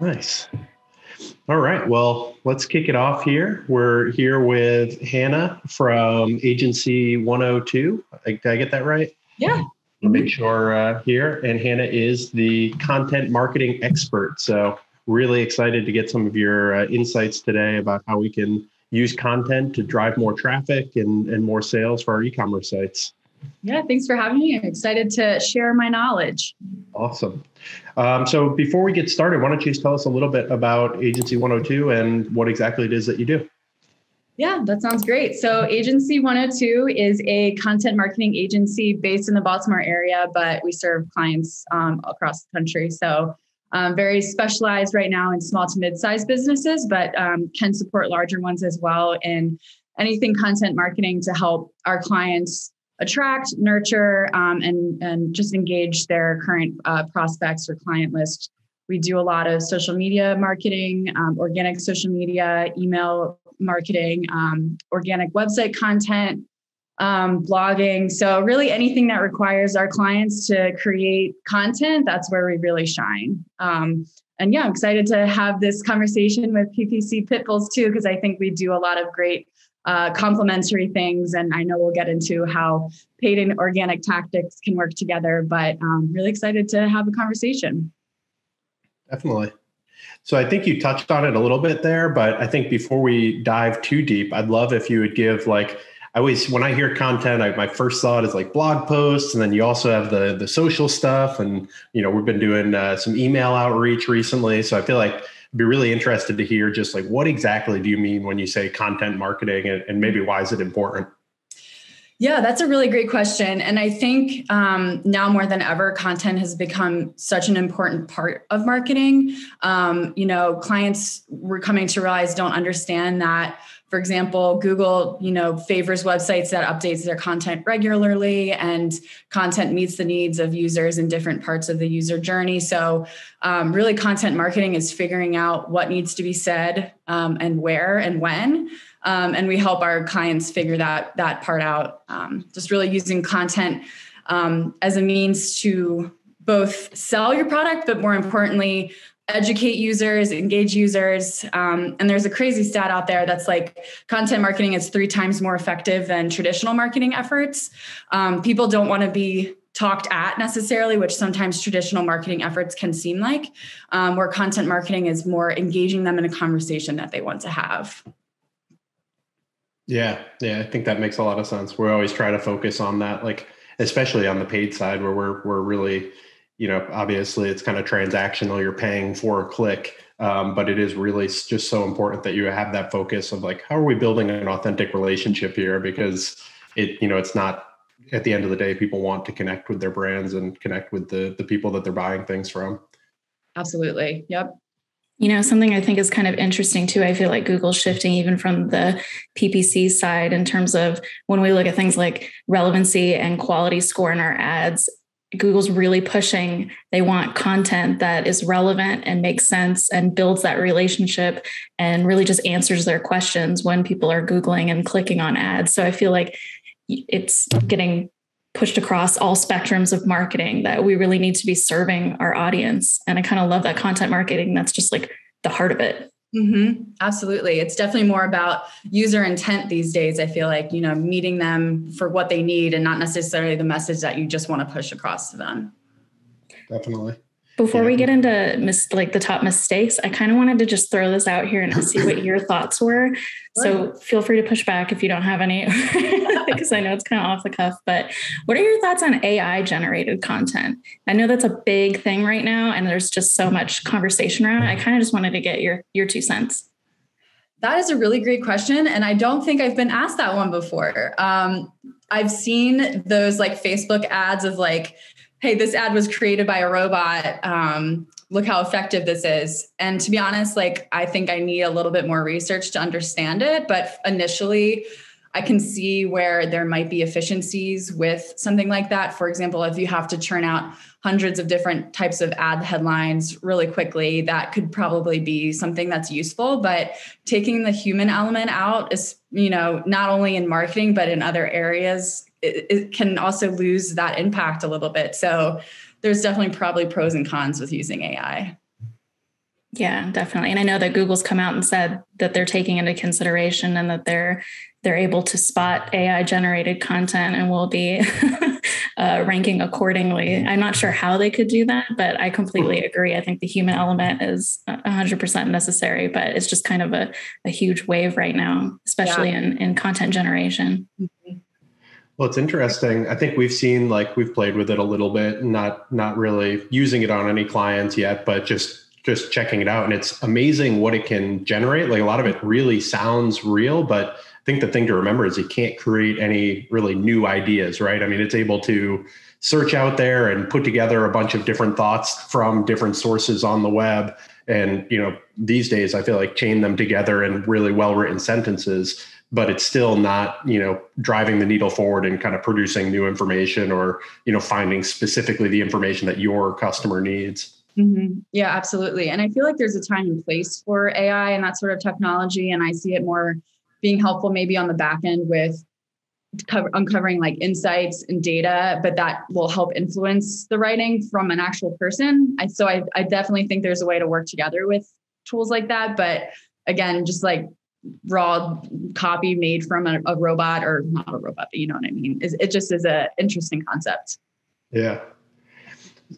Nice. All right. Well, let's kick it off here. We're here with Hannah from Agency 102. Did I get that right? Yeah. Make sure uh, here. And Hannah is the content marketing expert. So, really excited to get some of your uh, insights today about how we can use content to drive more traffic and, and more sales for our e commerce sites. Yeah, thanks for having me. I'm excited to share my knowledge. Awesome. Um, so before we get started, why don't you just tell us a little bit about Agency 102 and what exactly it is that you do? Yeah, that sounds great. So, Agency 102 is a content marketing agency based in the Baltimore area, but we serve clients um, across the country. So, um, very specialized right now in small to mid sized businesses, but um, can support larger ones as well in anything content marketing to help our clients attract, nurture, um, and and just engage their current uh, prospects or client list. We do a lot of social media marketing, um, organic social media, email marketing, um, organic website content, um, blogging. So really anything that requires our clients to create content, that's where we really shine. Um, and yeah, I'm excited to have this conversation with PPC Pitbulls too, because I think we do a lot of great uh, complementary things. And I know we'll get into how paid and organic tactics can work together, but um, really excited to have a conversation. Definitely. So I think you touched on it a little bit there, but I think before we dive too deep, I'd love if you would give like I always when I hear content, I, my first thought is like blog posts, and then you also have the the social stuff, and you know we've been doing uh, some email outreach recently, so I feel like be really interested to hear just like what exactly do you mean when you say content marketing and, and maybe why is it important? Yeah, that's a really great question. And I think um, now more than ever, content has become such an important part of marketing. Um, you know, clients we're coming to realize don't understand that for example google you know favors websites that updates their content regularly and content meets the needs of users in different parts of the user journey. So um, really content marketing is figuring out what needs to be said um, and where and when. Um, and we help our clients figure that that part out. Um, just really using content um, as a means to both sell your product but more importantly educate users, engage users. Um, and there's a crazy stat out there that's like content marketing is three times more effective than traditional marketing efforts. Um, people don't want to be talked at necessarily, which sometimes traditional marketing efforts can seem like, um, where content marketing is more engaging them in a conversation that they want to have. Yeah, yeah, I think that makes a lot of sense. We always try to focus on that, like especially on the paid side, where we're we're really you know, obviously it's kind of transactional. You're paying for a click, um, but it is really just so important that you have that focus of like, how are we building an authentic relationship here? Because it, you know, it's not at the end of the day, people want to connect with their brands and connect with the the people that they're buying things from. Absolutely. Yep. You know, something I think is kind of interesting too. I feel like Google's shifting even from the PPC side in terms of when we look at things like relevancy and quality score in our ads, Google's really pushing. They want content that is relevant and makes sense and builds that relationship and really just answers their questions when people are Googling and clicking on ads. So I feel like it's getting pushed across all spectrums of marketing that we really need to be serving our audience. And I kind of love that content marketing. That's just like the heart of it. Mm-hmm. Absolutely. It's definitely more about user intent these days. I feel like, you know, meeting them for what they need and not necessarily the message that you just want to push across to them. Definitely. Before yeah. we get into mis- like the top mistakes, I kind of wanted to just throw this out here and see what your thoughts were. So feel free to push back if you don't have any, because I know it's kind of off the cuff. But what are your thoughts on AI generated content? I know that's a big thing right now, and there's just so much conversation around it. I kind of just wanted to get your your two cents. That is a really great question, and I don't think I've been asked that one before. Um, I've seen those like Facebook ads of like hey, this ad was created by a robot. Um, look how effective this is. And to be honest, like I think I need a little bit more research to understand it. But initially, I can see where there might be efficiencies with something like that. For example, if you have to churn out hundreds of different types of ad headlines really quickly, that could probably be something that's useful. But taking the human element out is, you know, not only in marketing, but in other areas it, it can also lose that impact a little bit. So there's definitely probably pros and cons with using AI. Yeah, definitely. And I know that Google's come out and said that they're taking into consideration and that they're they're able to spot AI generated content and will be uh, ranking accordingly. I'm not sure how they could do that, but I completely agree. I think the human element is 100% necessary, but it's just kind of a, a huge wave right now, especially yeah. in, in content generation. Mm-hmm. Well, it's interesting. I think we've seen like we've played with it a little bit, not not really using it on any clients yet, but just just checking it out and it's amazing what it can generate. Like a lot of it really sounds real, but I think the thing to remember is you can't create any really new ideas, right? I mean, it's able to search out there and put together a bunch of different thoughts from different sources on the web and you know these days i feel like chain them together in really well written sentences but it's still not you know driving the needle forward and kind of producing new information or you know finding specifically the information that your customer needs. Mm-hmm. yeah absolutely. And i feel like there's a time and place for ai and that sort of technology and i see it more being helpful maybe on the back end with cover, uncovering like insights and data but that will help influence the writing from an actual person. I, so I, I definitely think there's a way to work together with tools like that but again just like raw copy made from a, a, robot or not a robot, but you know what I mean. it just is an interesting concept. Yeah.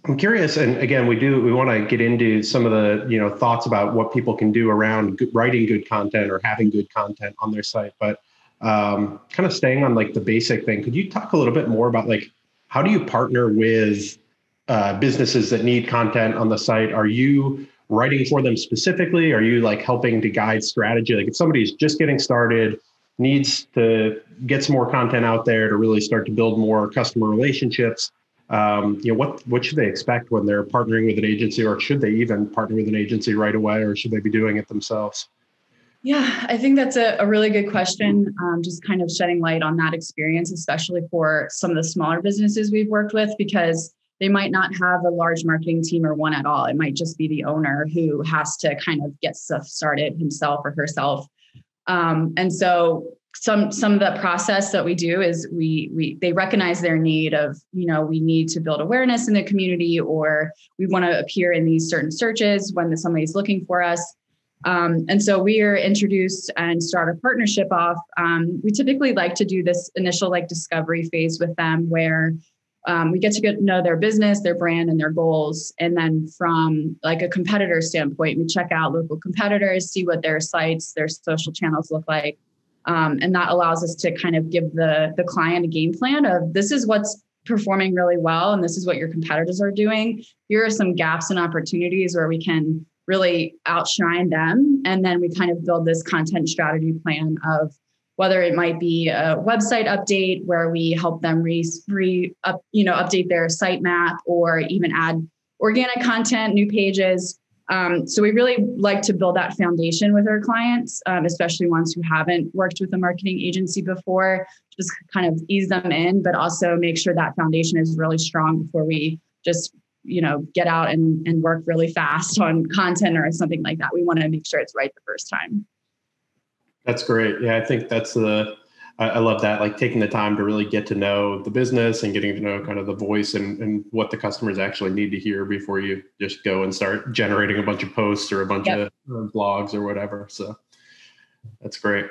I'm curious, and again, we do we want to get into some of the you know thoughts about what people can do around writing good content or having good content on their site. But um, kind of staying on like the basic thing, could you talk a little bit more about like how do you partner with uh, businesses that need content on the site? Are you writing for them specifically? Are you like helping to guide strategy? Like if somebody's just getting started, needs to get some more content out there to really start to build more customer relationships. Um, you know, what what should they expect when they're partnering with an agency, or should they even partner with an agency right away, or should they be doing it themselves? Yeah, I think that's a, a really good question. Um, just kind of shedding light on that experience, especially for some of the smaller businesses we've worked with, because they might not have a large marketing team or one at all. It might just be the owner who has to kind of get stuff started himself or herself. Um, and so some some of the process that we do is we we they recognize their need of you know we need to build awareness in the community or we want to appear in these certain searches when somebody's looking for us um, and so we are introduced and start a partnership off um, we typically like to do this initial like discovery phase with them where um, we get to get know their business their brand and their goals. And then from like a competitor standpoint we check out local competitors see what their sites their social channels look like. Um, and that allows us to kind of give the the client a game plan of this is what's performing really well and this is what your competitors are doing. Here are some gaps and opportunities where we can really outshine them. And then we kind of build this content strategy plan of whether it might be a website update where we help them re, re up, you know, update their sitemap or even add organic content, new pages. Um, so we really like to build that foundation with our clients, um, especially ones who haven't worked with a marketing agency before, just kind of ease them in, but also make sure that foundation is really strong before we just you know get out and, and work really fast on content or something like that we want to make sure it's right the first time that's great. Yeah, I think that's the I, love that, like taking the time to really get to know the business and getting to know kind of the voice and, and what the customers actually need to hear before you just go and start generating a bunch of posts or a bunch yep. of blogs or whatever. So that's great.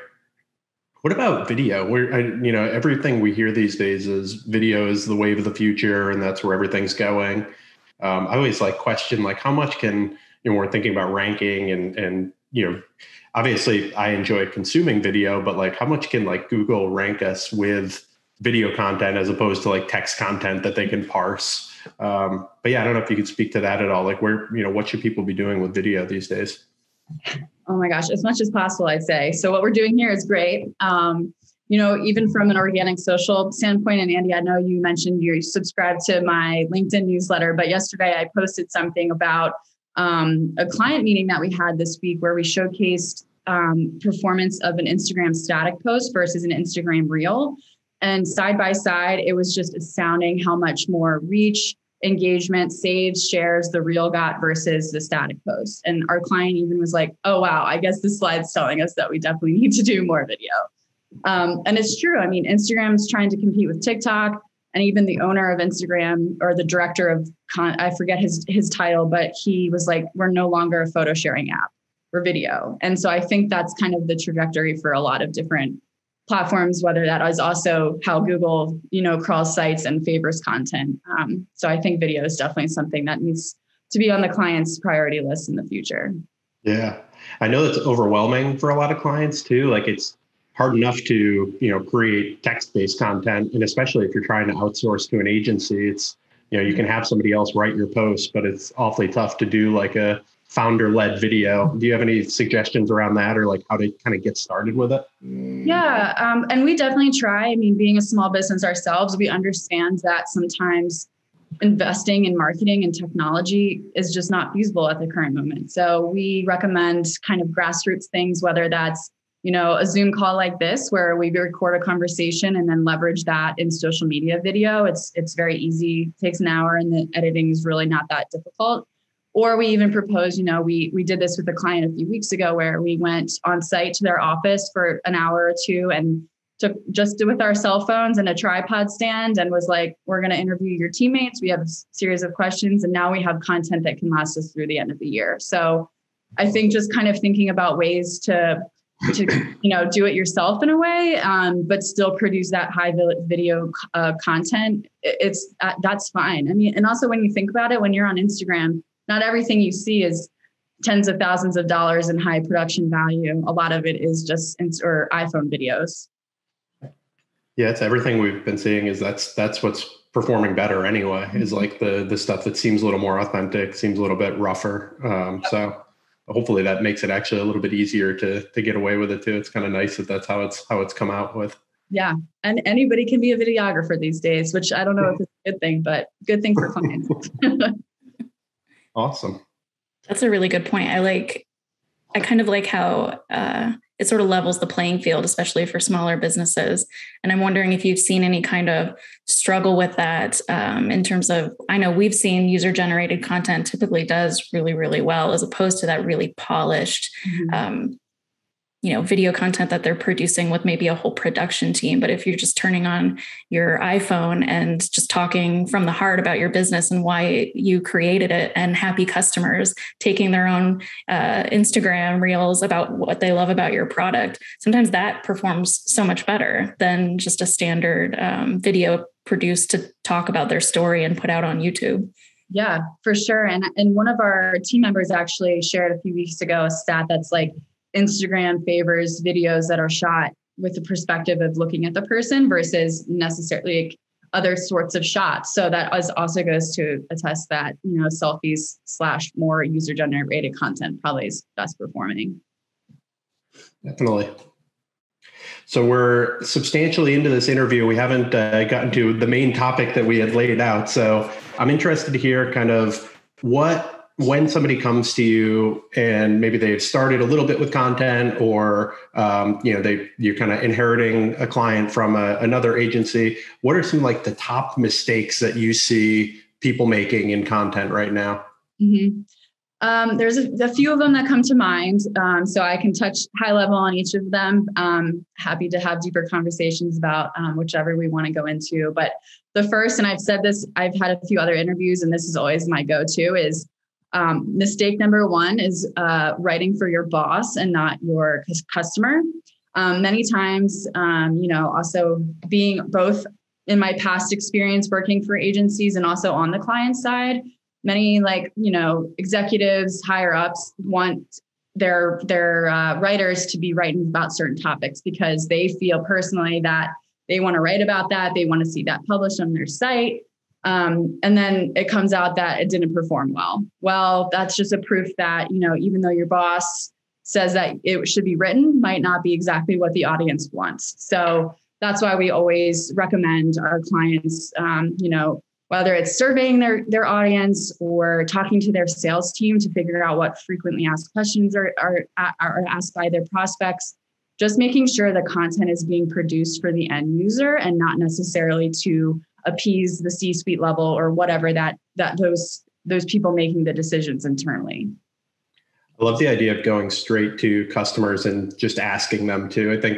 What about video? Where I, you know everything we hear these days is video is the wave of the future, and that's where everything's going. Um, I always like question like how much can you know we're thinking about ranking and and you know obviously I enjoy consuming video, but like how much can like Google rank us with video content as opposed to like text content that they can parse? Um, but yeah, I don't know if you could speak to that at all. Like where, you know, what should people be doing with video these days? Oh my gosh, as much as possible, I'd say. So what we're doing here is great. Um, you know, even from an organic social standpoint, and Andy, I know you mentioned you subscribed to my LinkedIn newsletter, but yesterday I posted something about um, a client meeting that we had this week where we showcased um, performance of an Instagram static post versus an Instagram reel. And side by side, it was just astounding how much more reach, engagement, saves, shares the reel got versus the static post. And our client even was like, oh, wow, I guess this slide's telling us that we definitely need to do more video. Um, and it's true. I mean, Instagram's trying to compete with TikTok and even the owner of Instagram or the director of con, I forget his his title, but he was like, "We're no longer a photo sharing app, we're video." And so I think that's kind of the trajectory for a lot of different platforms, whether that is also how Google, you know, crawls sites and favors content. Um, so I think video is definitely something that needs to be on the client's priority list in the future. Yeah, I know that's overwhelming for a lot of clients too. Like it's hard enough to you know create text-based content. And especially if you're trying to outsource to an agency it's you know you can have somebody else write your post but it's awfully tough to do like a founder-led video. Do you have any suggestions around that or like how to kind of get started with it? Yeah um, and we definitely try. I mean being a small business ourselves we understand that sometimes investing in marketing and technology is just not feasible at the current moment. So we recommend kind of grassroots things whether that's you know, a Zoom call like this where we record a conversation and then leverage that in social media video. It's it's very easy, it takes an hour and the editing is really not that difficult. Or we even propose, you know, we we did this with a client a few weeks ago where we went on site to their office for an hour or two and took just with our cell phones and a tripod stand and was like, we're going to interview your teammates. We have a series of questions and now we have content that can last us through the end of the year. So I think just kind of thinking about ways to to you know do it yourself in a way um, but still produce that high video uh, content it's uh, that's fine. I mean and also when you think about it when you're on instagram not everything you see is tens of thousands of dollars in high production value. A lot of it is just or iphone videos. Yeah it's everything we've been seeing is that's that's what's performing better anyway is mm-hmm. like the the stuff that seems a little more authentic seems a little bit rougher um, so hopefully that makes it actually a little bit easier to to get away with it too. It's kind of nice that that's how it's how it's come out with. Yeah, and anybody can be a videographer these days, which I don't know if it's a good thing, but good thing for clients. awesome. That's a really good point. I like. I kind of like how uh, it sort of levels the playing field, especially for smaller businesses. And I'm wondering if you've seen any kind of struggle with that um, in terms of, I know we've seen user generated content typically does really, really well as opposed to that really polished, mm-hmm. um, you know video content that they're producing with maybe a whole production team. But if you're just turning on your iphone and just talking from the heart about your business and why you created it and happy customers taking their own uh, instagram reels about what they love about your product sometimes that performs so much better than just a standard um, video produced to talk about their story and put out on youtube. Yeah for sure. And and one of our team members actually shared a few weeks ago a stat that's like Instagram favors videos that are shot with the perspective of looking at the person versus necessarily other sorts of shots. So that also goes to attest that you know selfies slash more user generated content probably is best performing. Definitely. So we're substantially into this interview. We haven't uh, gotten to the main topic that we had laid out. So I'm interested to hear kind of what when somebody comes to you and maybe they've started a little bit with content or um, you know they you're kind of inheriting a client from a, another agency what are some like the top mistakes that you see people making in content right now mm-hmm. um, there's a, a, few of them that come to mind um, so i can touch high level on each of them um, happy to have deeper conversations about um, whichever we want to go into but the first and i've said this i've had a few other interviews and this is always my go-to is um, mistake number one is uh, writing for your boss and not your customer. Um, many times, um, you know, also being both in my past experience working for agencies and also on the client side, many like you know executives, higher ups want their their uh, writers to be writing about certain topics because they feel personally that they want to write about that, they want to see that published on their site. Um, and then it comes out that it didn't perform well. Well, that's just a proof that, you know, even though your boss says that it should be written, might not be exactly what the audience wants. So that's why we always recommend our clients, um, you know, whether it's surveying their, their audience or talking to their sales team to figure out what frequently asked questions are, are, are asked by their prospects, just making sure the content is being produced for the end user and not necessarily to appease the C-suite level or whatever that that those those people making the decisions internally. I love the idea of going straight to customers and just asking them to. I think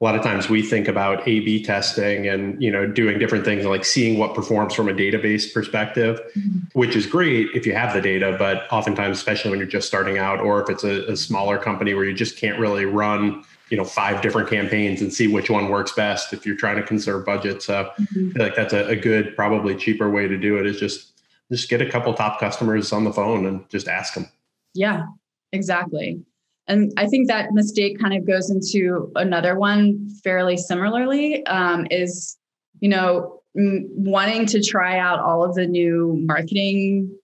a lot of times we think about A/B testing and you know doing different things like seeing what performs from a database perspective, mm-hmm. which is great if you have the data, but oftentimes, especially when you're just starting out, or if it's a, a smaller company where you just can't really run you know five different campaigns and see which one works best if you're trying to conserve budget. So mm-hmm. I feel like that's a, a good, probably cheaper way to do it is just just get a couple top customers on the phone and just ask them. Yeah, exactly. And I think that mistake kind of goes into another one fairly similarly um, is, you know, m- wanting to try out all of the new marketing,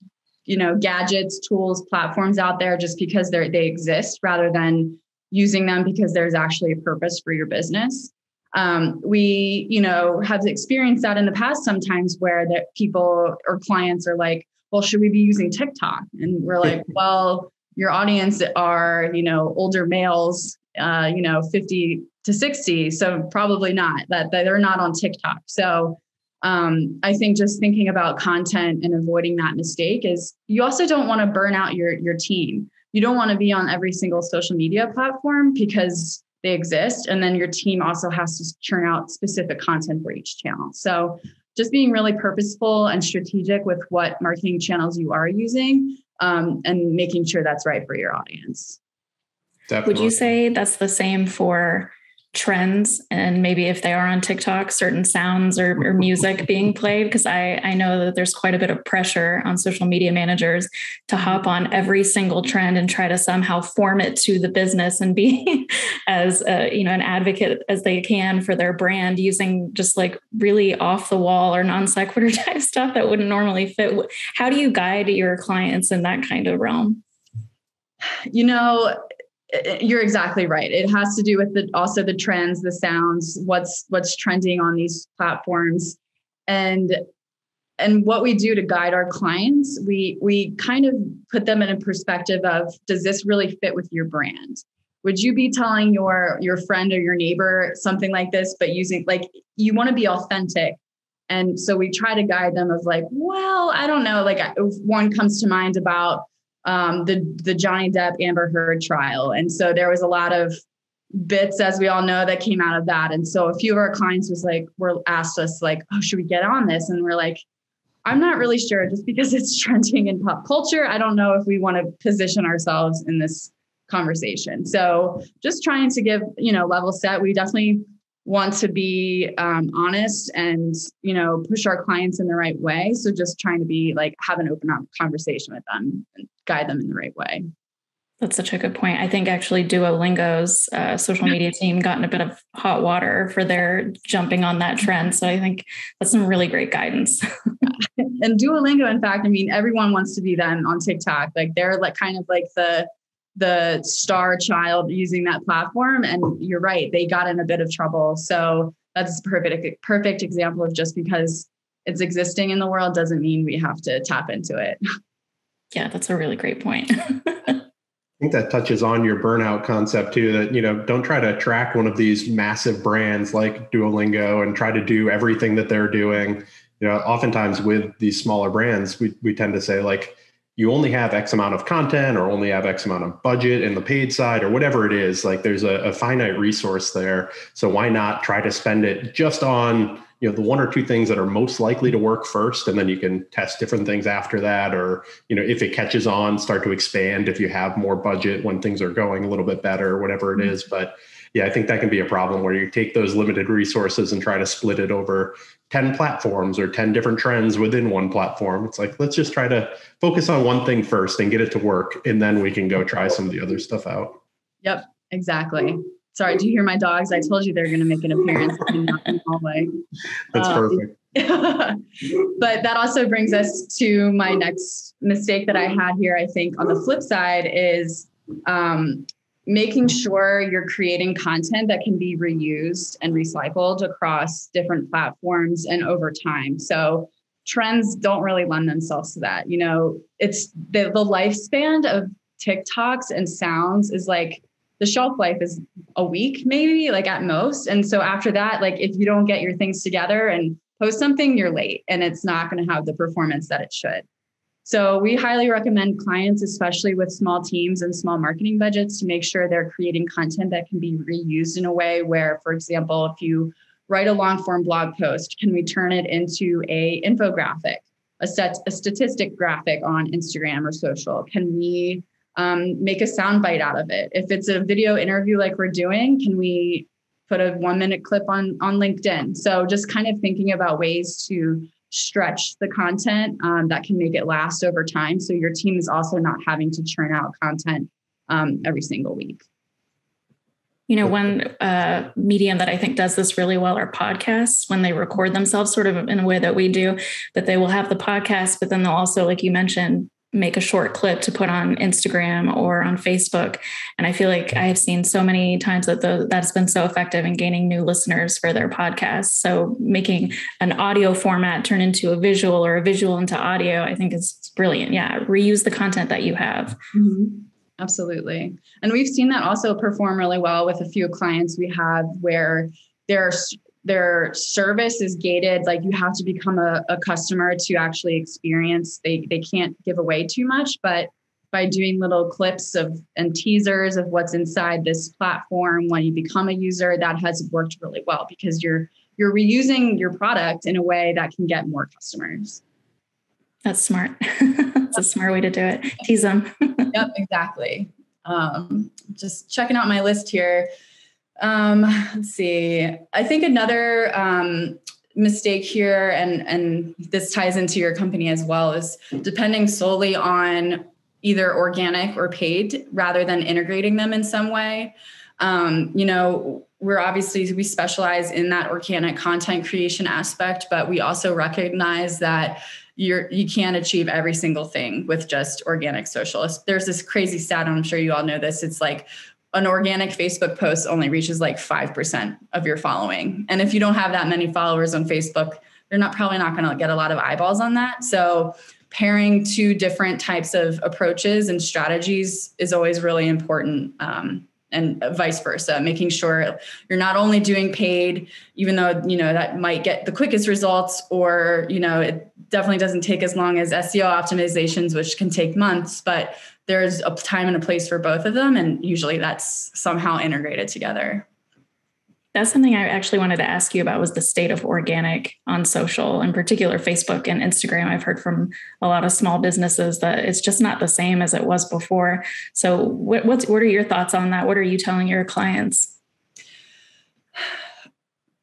you know, gadgets, tools, platforms out there just because they they exist rather than using them because there's actually a purpose for your business. Um, we, you know, have experienced that in the past sometimes where that people or clients are like, well, should we be using TikTok? And we're like, well, your audience are you know older males uh, you know 50 to 60 so probably not that, that they're not on tiktok so um, i think just thinking about content and avoiding that mistake is you also don't want to burn out your your team you don't want to be on every single social media platform because they exist and then your team also has to churn out specific content for each channel so just being really purposeful and strategic with what marketing channels you are using um, and making sure that's right for your audience. Definitely. Would you say that's the same for trends and maybe if they are on TikTok, certain sounds or, or music being played? Because I, I know that there's quite a bit of pressure on social media managers to hop on every single trend and try to somehow form it to the business and be as a, you know an advocate as they can for their brand using just like really off the wall or non sequitur type stuff that wouldn't normally fit. How do you guide your clients in that kind of realm? You know, Uh, you're exactly right. It has to do with the also the trends the sounds what's what's trending on these platforms. And and what we do to guide our clients we we kind of put them in a perspective of does this really fit with your brand? Would you be telling your your friend or your neighbor something like this but using like you want to be authentic. And so we try to guide them of like well i don't know like one comes to mind about um, the the Johnny Depp Amber Heard trial, and so there was a lot of bits, as we all know, that came out of that. And so a few of our clients was like, were asked us like, "Oh, should we get on this?" And we're like, "I'm not really sure, just because it's trending in pop culture. I don't know if we want to position ourselves in this conversation." So just trying to give you know level set. We definitely want to be um, honest and you know push our clients in the right way. So just trying to be like have an open up conversation with them and guide them in the right way. That's such a good point. I think actually duolingo's uh, social media team got in a bit of hot water for their jumping on that trend. So i think that's some really great guidance. And duolingo in fact i mean everyone wants to be them on tiktok. Like they're like kind of like the the star child using that platform. And you're right, they got in a bit of trouble. So that's a perfect, perfect example of just because it's existing in the world doesn't mean we have to tap into it. Yeah, that's a really great point. I think that touches on your burnout concept too. That you know, don't try to track one of these massive brands like Duolingo and try to do everything that they're doing. You know, oftentimes with these smaller brands, we we tend to say like, you only have X amount of content or only have X amount of budget in the paid side or whatever it is. Like there's a, a, finite resource there. So why not try to spend it just on, you know, the one or two things that are most likely to work first, and then you can test different things after that. Or, you know, if it catches on, start to expand if you have more budget when things are going a little bit better, whatever it mm-hmm. is. But yeah, I think that can be a problem where you take those limited resources and try to split it over 10 platforms or 10 different trends within one platform. It's like, let's just try to focus on one thing first and get it to work. And then we can go try some of the other stuff out. Yep, exactly. Sorry, do you hear my dogs? I told you they're going to make an appearance in the hallway. That's um, perfect. but that also brings us to my next mistake that I had here. I think on the flip side is um, making sure you're creating content that can be reused and recycled across different platforms and over time. So trends don't really lend themselves to that. You know, it's the, the lifespan of TikToks and sounds is like the shelf life is a week, maybe like at most. And so after that, like if you don't get your things together and post something, you're late and it's not going to have the performance that it should. So we highly recommend clients, especially with small teams and small marketing budgets, to make sure they're creating content that can be reused in a way where, for example, if you write a long form blog post, can we turn it into a infographic, a set, a statistic graphic on Instagram or social? Can we um, make a soundbite out of it? If it's a video interview like we're doing, can we put a one minute clip on on LinkedIn? So just kind of thinking about ways to stretch the content um, that can make it last over time. So your team is also not having to churn out content um, every single week. You know, one uh, medium that I think does this really well are podcasts when they record themselves, sort of in a way that we do, that they will have the podcast, but then they'll also, like you mentioned, make a short clip to put on Instagram or on Facebook. And I feel like I have seen so many times that the, that's been so effective in gaining new listeners for their podcasts. So making an audio format turn into a visual or a visual into audio, I think is brilliant. Yeah. Reuse the content that you have. Mm-hmm. Absolutely. And we've seen that also perform really well with a few clients we have where they're their service is gated like you have to become a, a customer to actually experience. They they can't give away too much but by doing little clips of and teasers of what's inside this platform when you become a user that has worked really well because you're you're reusing your product in a way that can get more customers. That's smart. That's a smart way to do it. Tease them yep exactly. Um, just checking out my list here um, let's see. I think another um, mistake here, and and this ties into your company as well, is depending solely on either organic or paid rather than integrating them in some way. Um, you know, we're obviously we specialize in that organic content creation aspect, but we also recognize that you're you can't achieve every single thing with just organic social. There's this crazy stat, I'm sure you all know this. It's like an organic Facebook post only reaches like 5% of your following. And if you don't have that many followers on Facebook, you're not probably not going to get a lot of eyeballs on that. So pairing two different types of approaches and strategies is always really important. Um, and vice versa, making sure you're not only doing paid, even though you know that might get the quickest results, or you know it definitely doesn't take as long as SEO optimizations, which can take months, but there's a time and a place for both of them and usually that's somehow integrated together. That's something i actually wanted to ask you about was the state of organic on social in particular facebook and instagram. I've heard from a lot of small businesses that it's just not the same as it was before. So what, what's what are your thoughts on that? What are you telling your clients?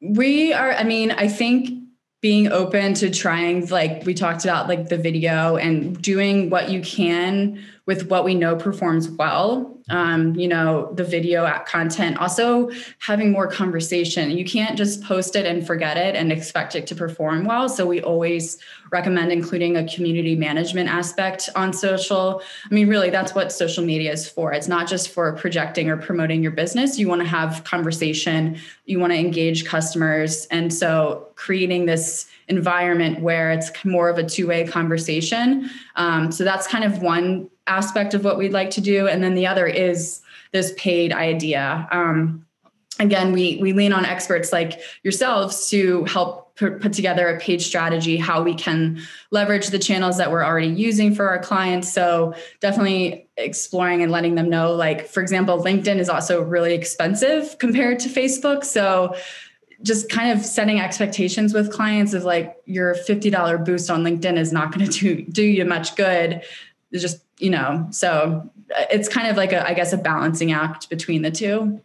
We are i mean i think being open to trying like we talked about like the video and doing what you can with what we know performs well um, you know the video content. Also having more conversation. You can't just post it and forget it and expect it to perform well. So we always recommend including a community management aspect on social. I mean really that's what social media is for. It's not just for projecting or promoting your business. You want to have conversation. You want to engage customers. And so creating this environment where it's more of a two-way conversation. Um, so that's kind of one aspect of what we'd like to do. And then the other is this paid idea. Um, again we we lean on experts like yourselves to help put, together a page strategy how we can leverage the channels that we're already using for our clients. So definitely exploring and letting them know like for example linkedin is also really expensive compared to facebook. So just kind of setting expectations with clients of like your $50 boost on linkedin is not going to do, do you much good. It's just you know so uh, it's kind of like a i guess a balancing act between the two.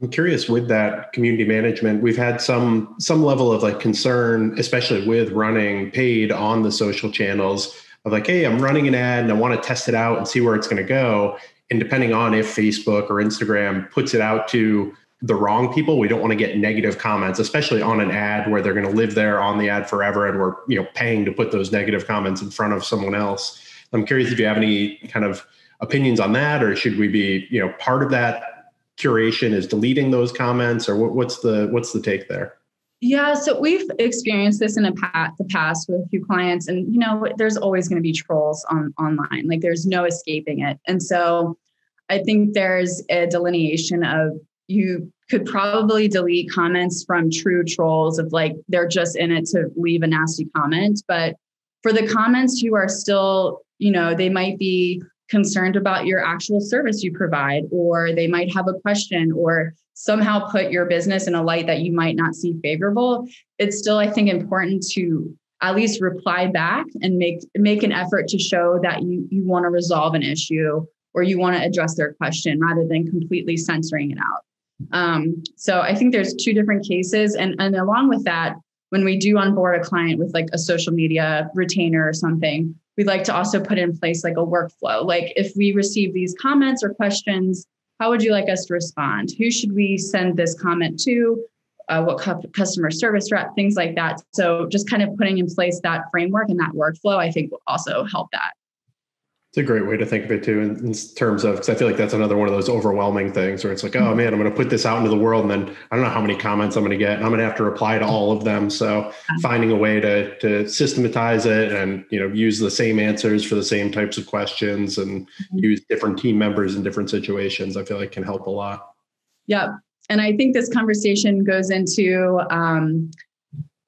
I'm curious with that community management we've had some some level of like concern especially with running paid on the social channels of like hey i'm running an ad and i want to test it out and see where it's going to go. And depending on if facebook or instagram puts it out to the wrong people. We don't want to get negative comments, especially on an ad where they're going to live there on the ad forever and we're, you know, paying to put those negative comments in front of someone else. I'm curious if you have any kind of opinions on that or should we be, you know, part of that curation is deleting those comments or what, what's the what's the take there? Yeah, so we've experienced this in the past with a few clients, and you know, there's always going to be trolls on online. Like, there's no escaping it. And so, I think there's a delineation of you could probably delete comments from true trolls of like they're just in it to leave a nasty comment but for the comments you are still, you know, they might be concerned about your actual service you provide, or they might have a question, or somehow put your business in a light that you might not see favorable. It's still, I think, important to at least reply back and make make an effort to show that you you want to resolve an issue or you want to address their question rather than completely censoring it out. Um, so I think there's two different cases, and and along with that, when we do onboard a client with like a social media retainer or something, we'd like to also put in place like a workflow. Like if we receive these comments or questions, how would you like us to respond? Who should we send this comment to? Uh, what cu- customer service rep, things like that. So just kind of putting in place that framework and that workflow, I think will also help that. It's a great way to think of it too, in, in terms of because I feel like that's another one of those overwhelming things where it's like, oh mm-hmm. man, I'm going to put this out into the world, and then I don't know how many comments I'm going to get, and I'm going to have to reply to all of them. So finding a way to to systematize it and you know use the same answers for the same types of questions and mm-hmm. use different team members in different situations, I feel like can help a lot. Yeah, and I think this conversation goes into um,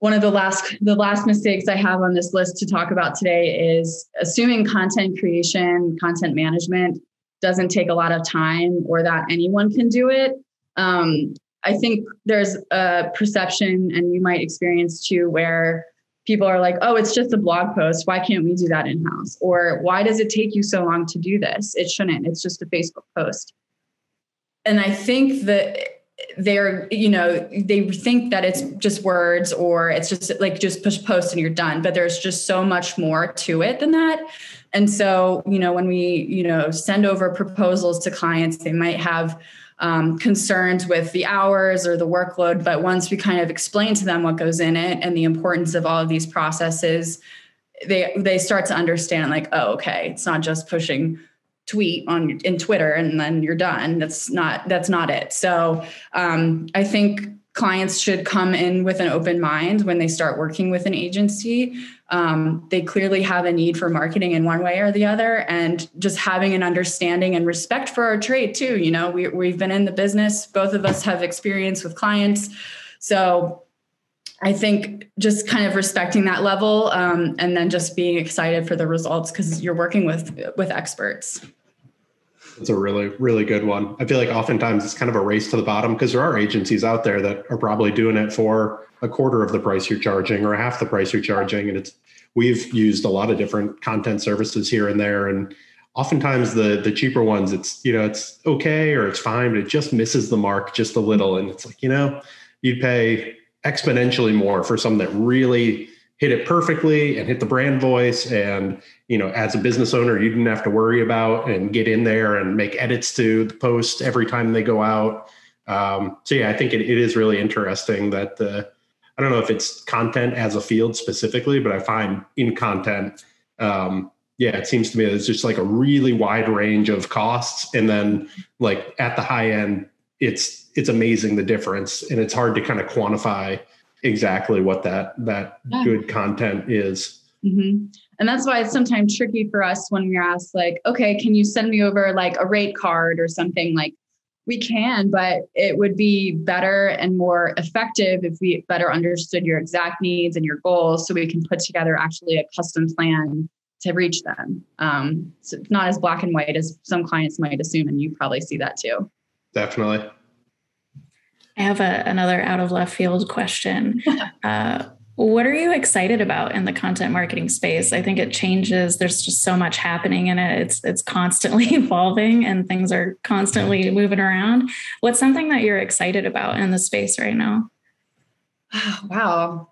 one of the last the last mistakes I have on this list to talk about today is assuming content creation, content management doesn't take a lot of time or that anyone can do it. Um, I think there's a perception, and you might experience too, where people are like, "Oh, it's just a blog post. Why can't we do that in house?" Or "Why does it take you so long to do this? It shouldn't. It's just a Facebook post." And I think that they're you know they think that it's just words or it's just like just push post and you're done but there's just so much more to it than that. And so you know when we you know send over proposals to clients they might have um, concerns with the hours or the workload but once we kind of explain to them what goes in it and the importance of all of these processes they they start to understand like oh okay it's not just pushing tweet on in Twitter and then you're done. That's not that's not it. So um, I think clients should come in with an open mind when they start working with an agency. Um, they clearly have a need for marketing in one way or the other, and just having an understanding and respect for our trade too. You know, we, we've been in the business. Both of us have experience with clients, so I think just kind of respecting that level um, and then just being excited for the results because you're working with with experts. It's a really, really good one. I feel like oftentimes it's kind of a race to the bottom because there are agencies out there that are probably doing it for a quarter of the price you're charging or half the price you're charging. And it's we've used a lot of different content services here and there. And oftentimes the the cheaper ones, it's you know, it's okay or it's fine, but it just misses the mark just a little. And it's like, you know, you'd pay exponentially more for something that really hit it perfectly and hit the brand voice. And you know as a business owner you didn't have to worry about and get in there and make edits to the post every time they go out. Um, so yeah i think it, it is really interesting that the i don't know if it's content as a field specifically but i find in content um, yeah it seems to me it's just like a really wide range of costs. And then like at the high end it's it's amazing the difference. And it's hard to kind of quantify exactly what that that yeah. good content is. Mm-hmm. And that's why it's sometimes tricky for us when we're asked, like, okay, can you send me over like a rate card or something? Like, we can, but it would be better and more effective if we better understood your exact needs and your goals so we can put together actually a custom plan to reach them. Um, so it's not as black and white as some clients might assume, and you probably see that too. Definitely. I have a, another out of left field question. Uh, what are you excited about in the content marketing space? I think it changes. There's just so much happening in it. It's it's constantly evolving and things are constantly moving around. What's something that you're excited about in the space right now? wow.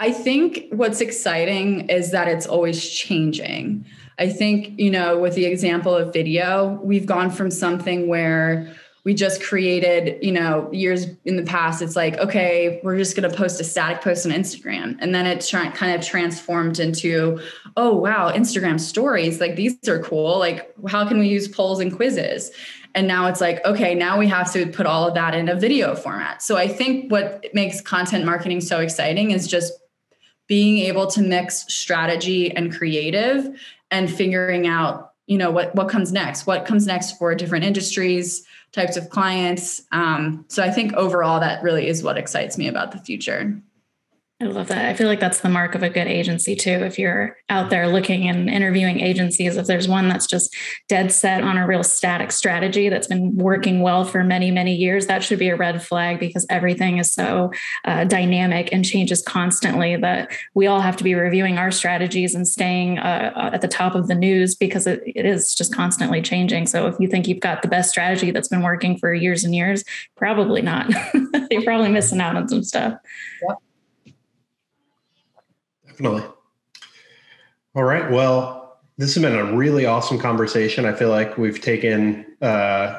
I think what's exciting is that it's always changing. I think, you know, with the example of video, we've gone from something where we just created, you know, years in the past, it's like, okay, we're just going to post a static post on Instagram. And then it tra- kind of transformed into, oh, wow, Instagram stories, like these are cool. Like, how can we use polls and quizzes? And now it's like, okay, now we have to put all of that in a video format. So I think what makes content marketing so exciting is just being able to mix strategy and creative and figuring out, you know, what, what comes next, what comes next for different industries types of clients. Um, so I think overall, that really is what excites me about the future. I love that. I feel like that's the mark of a good agency too. If you're out there looking and interviewing agencies, if there's one that's just dead set on a real static strategy that's been working well for many, many years, that should be a red flag because everything is so uh, dynamic and changes constantly that we all have to be reviewing our strategies and staying uh, at the top of the news because it, it is just constantly changing. So if you think you've got the best strategy that's been working for years and years, probably not. you're probably missing out on some stuff. Yep. Definitely. All right. Well, this has been a really awesome conversation. I feel like we've taken uh,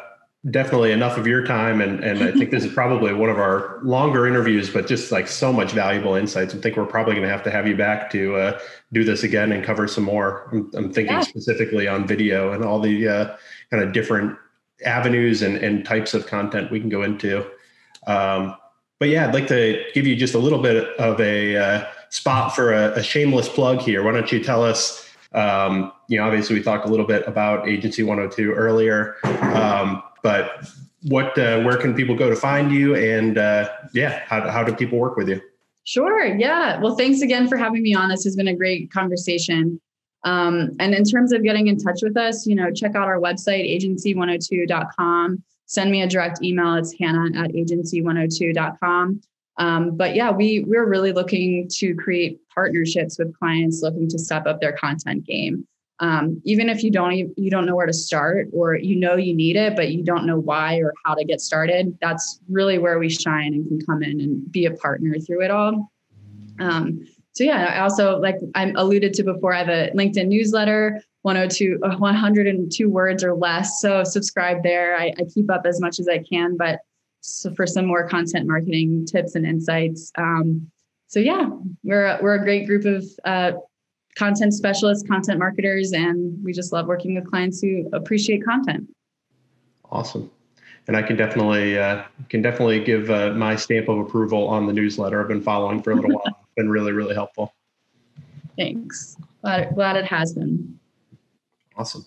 definitely enough of your time, and and I think this is probably one of our longer interviews, but just like so much valuable insights. I think we're probably going to have to have you back to uh, do this again and cover some more. I'm, I'm thinking yeah. specifically on video and all the uh, kind of different avenues and, and types of content we can go into. Um, but yeah, I'd like to give you just a little bit of a uh, spot for a, a, shameless plug here. Why don't you tell us? Um, you know, obviously we talked a little bit about Agency 102 earlier, um, but what, uh, where can people go to find you? And uh, yeah, how, how do people work with you? Sure. Yeah. Well, thanks again for having me on. This has been a great conversation. Um, and in terms of getting in touch with us, you know, check out our website, agency102.com. Send me a direct email. It's hannah at agency102.com. Um, but yeah, we we're really looking to create partnerships with clients looking to step up their content game. Um, even if you don't you don't know where to start or you know you need it but you don't know why or how to get started that's really where we shine and can come in and be a partner through it all um, so yeah i also like i alluded to before i have a linkedin newsletter 102 uh, 102 words or less so subscribe there I, I keep up as much as i can but so for some more content marketing tips and insights. Um, so yeah, we're we're a great group of uh, content specialists, content marketers, and we just love working with clients who appreciate content. Awesome, and I can definitely uh, can definitely give uh, my stamp of approval on the newsletter. I've been following for a little while. It's been really really helpful. Thanks. Glad, glad it has been. Awesome.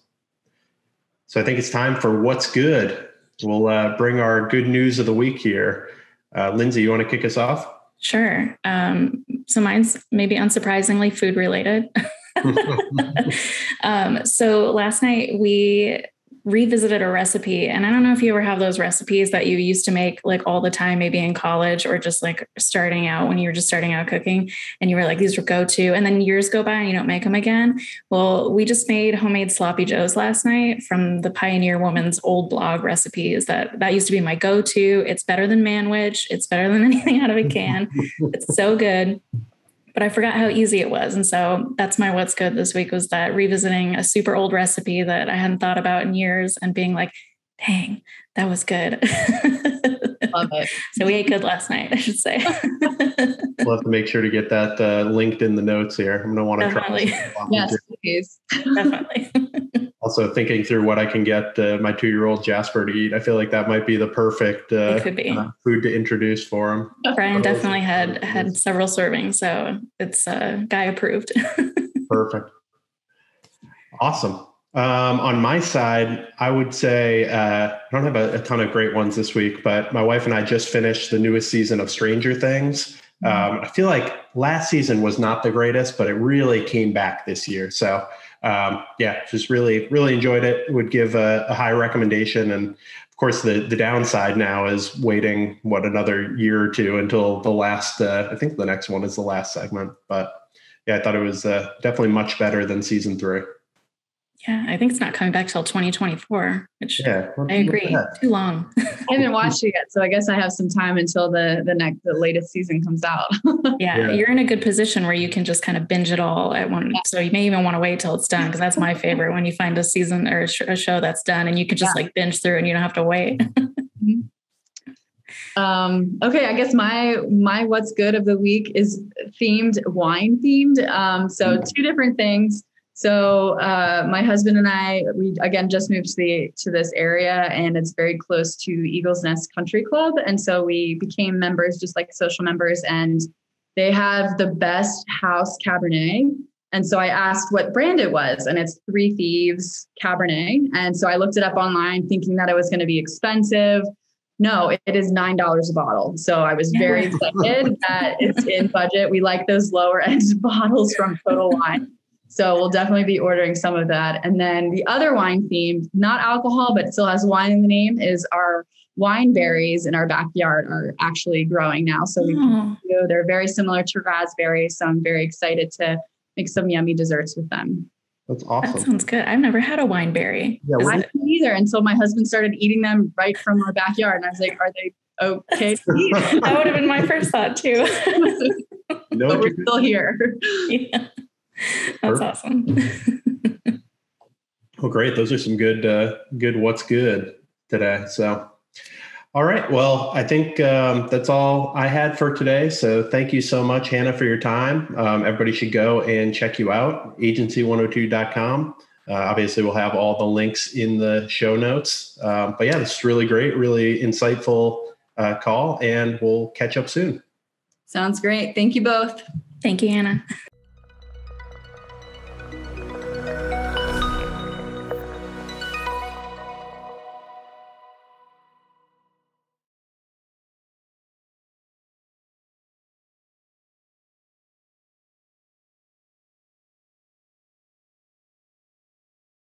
So I think it's time for what's good. We'll uh, bring our good news of the week here. Uh, Lindsey, you want to kick us off? Sure. Um, so mine's maybe unsurprisingly food related. um, so last night we revisited a recipe. And i don't know if you ever have those recipes that you used to make like all the time maybe in college or just like starting out when you were just starting out cooking and you were like these were go to and then years go by and you don't make them again. Well we just made homemade sloppy joes last night from the pioneer woman's old blog recipes that that used to be my go to it's better than manwich it's better than anything out of a can. It's so good but I forgot how easy it was. And so that's my what's good this week was that revisiting a super old recipe that I hadn't thought about in years and being like, dang, that was good. Love it. so we ate good last night, I should say. we'll have to make sure to get that uh, linked in the notes here. I'm going to want to try. Yes, please. Definitely also thinking through what I can get uh, my two year old Jasper to eat. I feel like that might be the perfect uh, uh, food to introduce for him. Brian definitely had had several servings, so it's uh, guy approved. perfect. Awesome. Um, on my side, I would say uh, I don't have a, a, ton of great ones this week, but my wife and I just finished the newest season of Stranger Things. Mm-hmm. Um, I feel like last season was not the greatest, but it really came back this year. So um, yeah, just really, really enjoyed it. Would give a, a, high recommendation. And of course, the the downside now is waiting what another year or two until the last. Uh, I think the next one is the last segment. But yeah, I thought it was uh, definitely much better than season three. Yeah, I think it's not coming back till 2024, which yeah, I agree. Too long. I haven't watched it yet, so I guess I have some time until the the next the latest season comes out. yeah, yeah, you're in a good position where you can just kind of binge it all at one. Yeah. So you may even want to wait till it's done because that's my favorite when you find a season or a show that's done and you can just yeah. like binge through and you don't have to wait. mm-hmm. Um, okay, I guess my my what's good of the week is themed wine themed. Um, so mm-hmm. two different things. So uh, my husband and I, we again just moved to the to this area, and it's very close to Eagles Nest Country Club, and so we became members, just like social members, and they have the best house Cabernet. And so I asked what brand it was, and it's Three Thieves Cabernet. And so I looked it up online, thinking that it was going to be expensive. No, it is nine dollars a bottle. So I was very excited that it's in budget. We like those lower end bottles from Total Wine. So we'll definitely be ordering some of that. And then the other wine theme, not alcohol, but still has wine in the name, is our wine berries in our backyard are actually growing now. So we oh. they're very similar to raspberries. So I'm very excited to make some yummy desserts with them. That's awesome. That sounds good. I've never had a wine berry. Yeah, I didn't either until my husband started eating them right from our backyard. And I was like, are they okay that would have been my first thought too. no, but we're still here. Yeah. That's Perfect. awesome. well, great. Those are some good, uh, good what's good today. So all right. Well, I think um, that's all I had for today. So thank you so much, Hannah, for your time. Um, everybody should go and check you out, agency102.com. Uh, obviously, we'll have all the links in the show notes. Um, but yeah, this is really great, really insightful uh, call, and we'll catch up soon. Sounds great. Thank you both. Thank you, Hannah.